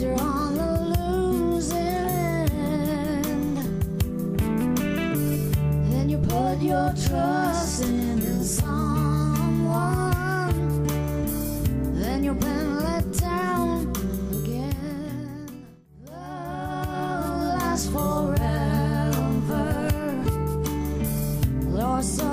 you're on the losing end. And you put your trust in someone. Then you've been let down again. Love lasts forever. Lord, so